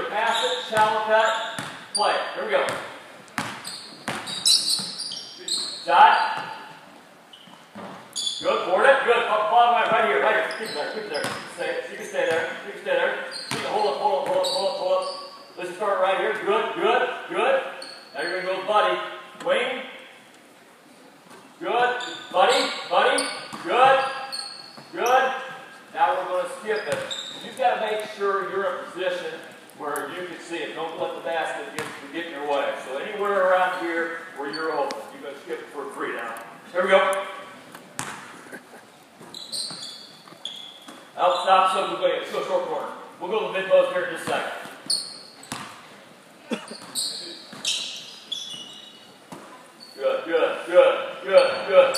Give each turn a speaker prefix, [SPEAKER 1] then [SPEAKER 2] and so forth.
[SPEAKER 1] either pass it, shallow cut, play. Here we go. Dot. Good, board it, good. Up, bottom right, right here, right here. Keep it there, keep it there. Stay, you can stay there, you can stay there. Hold up, hold up, hold up, hold up, hold up. Let's start right here. Good, good, good. Now you're going to go buddy. Wing. Good. Buddy, buddy. Good. Good. Now we're going to skip it. You've got to make sure you're in position you can see it. Don't let the basket get, get in your way. So anywhere around here where you're open, you're gonna skip it for free now. Here we go. I'll stop so go, let's go short corner. We'll go to the mid post here in just a second. Good, good, good, good, good.